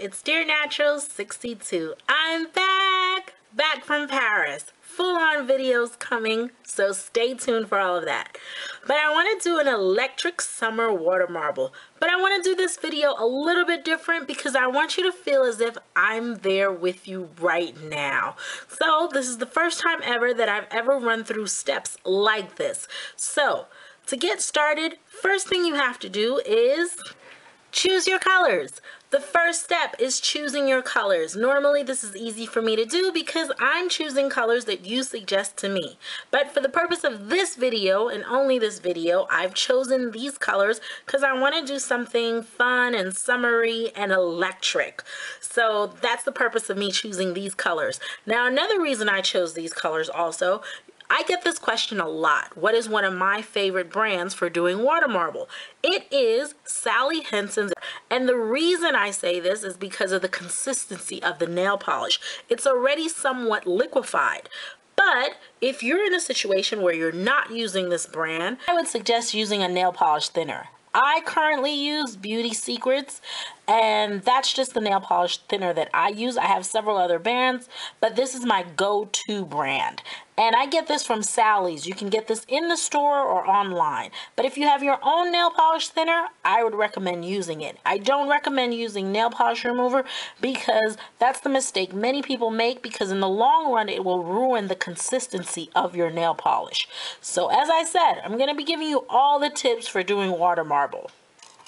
it's Dear Naturals 62. I'm back, back from Paris. Full on videos coming, so stay tuned for all of that. But I want to do an electric summer water marble. But I want to do this video a little bit different because I want you to feel as if I'm there with you right now. So this is the first time ever that I've ever run through steps like this. So to get started, first thing you have to do is choose your colors. The first step is choosing your colors. Normally this is easy for me to do because I'm choosing colors that you suggest to me. But for the purpose of this video and only this video, I've chosen these colors because I want to do something fun and summery and electric. So that's the purpose of me choosing these colors. Now another reason I chose these colors also I get this question a lot. What is one of my favorite brands for doing water marble? It is Sally Hansen's. And the reason I say this is because of the consistency of the nail polish. It's already somewhat liquefied. But if you're in a situation where you're not using this brand, I would suggest using a nail polish thinner. I currently use Beauty Secrets and that's just the nail polish thinner that I use. I have several other brands, but this is my go-to brand. And I get this from Sally's. You can get this in the store or online. But if you have your own nail polish thinner, I would recommend using it. I don't recommend using nail polish remover because that's the mistake many people make because in the long run, it will ruin the consistency of your nail polish. So as I said, I'm going to be giving you all the tips for doing water marble.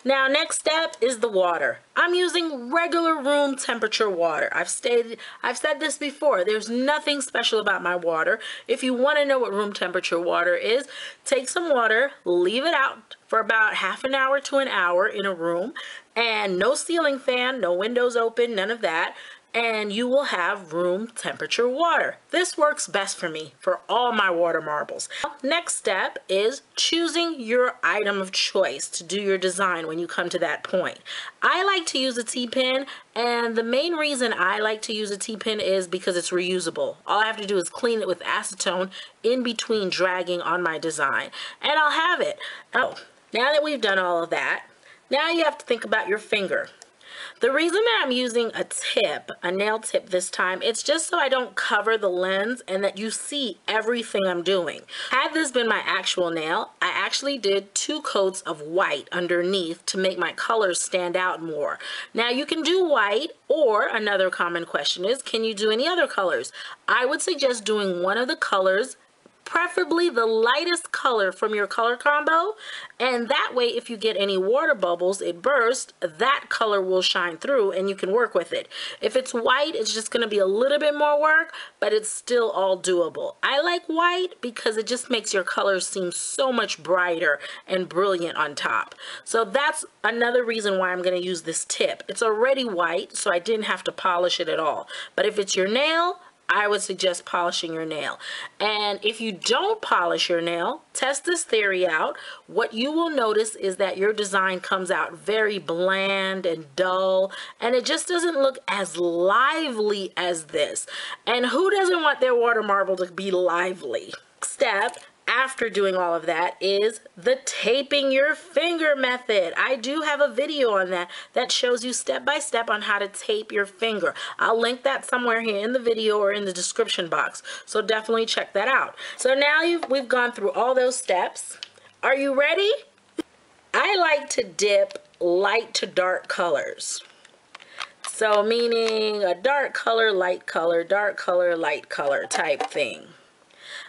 Now, next step is the water. I'm using regular room temperature water. I've stated, I've said this before. There's nothing special about my water. If you want to know what room temperature water is, take some water, leave it out for about half an hour to an hour in a room, and no ceiling fan, no windows open, none of that and you will have room temperature water. This works best for me for all my water marbles. Next step is choosing your item of choice to do your design when you come to that point. I like to use a T-pin and the main reason I like to use a T-pin is because it's reusable. All I have to do is clean it with acetone in between dragging on my design and I'll have it. Oh, now that we've done all of that, now you have to think about your finger. The reason that I'm using a tip, a nail tip this time, it's just so I don't cover the lens and that you see everything I'm doing. Had this been my actual nail, I actually did two coats of white underneath to make my colors stand out more. Now you can do white or another common question is, can you do any other colors? I would suggest doing one of the colors preferably the lightest color from your color combo. And that way if you get any water bubbles it bursts that color will shine through and you can work with it. If it's white it's just going to be a little bit more work but it's still all doable. I like white because it just makes your colors seem so much brighter and brilliant on top. So that's another reason why I'm going to use this tip. It's already white so I didn't have to polish it at all. But if it's your nail I would suggest polishing your nail. And if you don't polish your nail, test this theory out. What you will notice is that your design comes out very bland and dull, and it just doesn't look as lively as this. And who doesn't want their water marble to be lively? Step after doing all of that is the taping your finger method. I do have a video on that that shows you step by step on how to tape your finger. I'll link that somewhere here in the video or in the description box. So definitely check that out. So now we've gone through all those steps. Are you ready? I like to dip light to dark colors. So meaning a dark color, light color, dark color, light color type thing.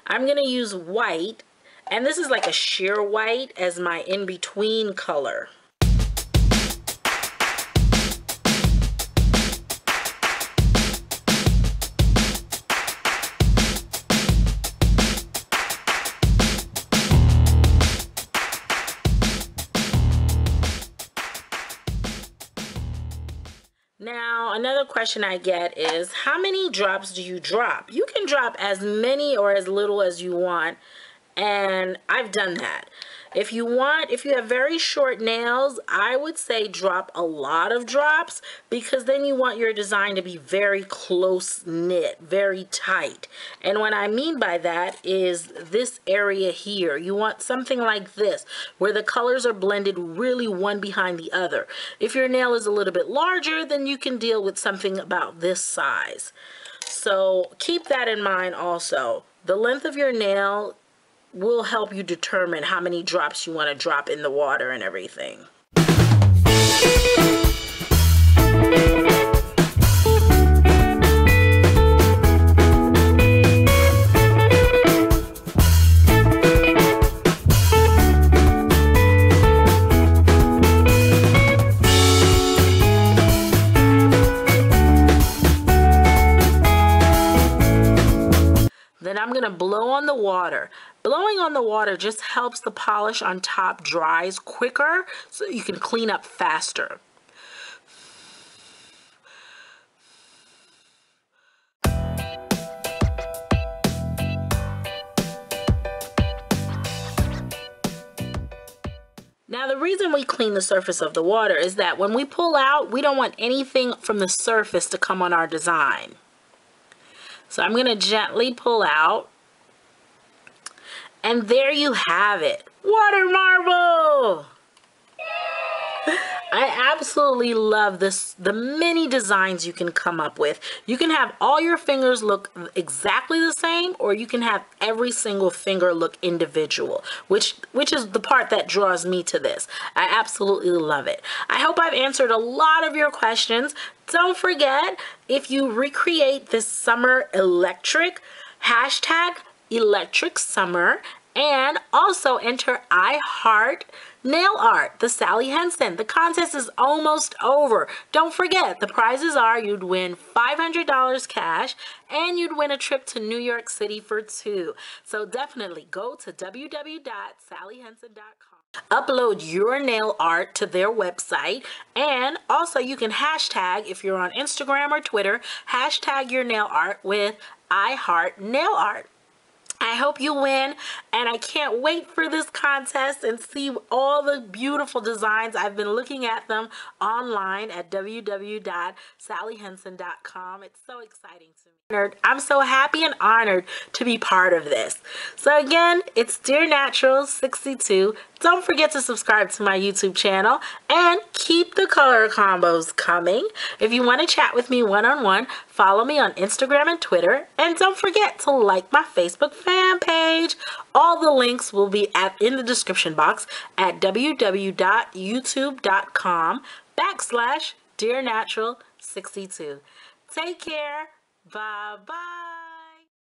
I'm going to use white, and this is like a sheer white as my in-between color. Now, another question I get is how many drops do you drop? You drop as many or as little as you want and I've done that. If you want, if you have very short nails, I would say drop a lot of drops because then you want your design to be very close knit, very tight. And what I mean by that is this area here. You want something like this where the colors are blended really one behind the other. If your nail is a little bit larger, then you can deal with something about this size. So keep that in mind also. The length of your nail will help you determine how many drops you want to drop in the water and everything. Blow on the water. Blowing on the water just helps the polish on top dries quicker so you can clean up faster. Now the reason we clean the surface of the water is that when we pull out, we don't want anything from the surface to come on our design. So I'm going to gently pull out. And there you have it. Water marble! I absolutely love this the many designs you can come up with. You can have all your fingers look exactly the same or you can have every single finger look individual, which which is the part that draws me to this. I absolutely love it. I hope I've answered a lot of your questions. Don't forget, if you recreate this summer electric, hashtag electric summer and also enter I Heart Nail Art, the Sally Hansen. The contest is almost over. Don't forget, the prizes are you'd win $500 cash and you'd win a trip to New York City for two. So definitely go to www.sallyhansen.com upload your nail art to their website and also you can hashtag if you're on Instagram or Twitter hashtag your nail art with I heart nail art I hope you win and I can't wait for this contest and see all the beautiful designs. I've been looking at them online at www.sallyhansen.com. It's so exciting to me. I'm so happy and honored to be part of this. So again, it's Dear Naturals 62. Don't forget to subscribe to my YouTube channel and keep the color combos coming. If you want to chat with me one-on-one, -on -one, follow me on Instagram and Twitter. And don't forget to like my Facebook fan page. All the links will be at, in the description box at www.youtube.com backslash Dear Natural 62. Take care. Bye bye.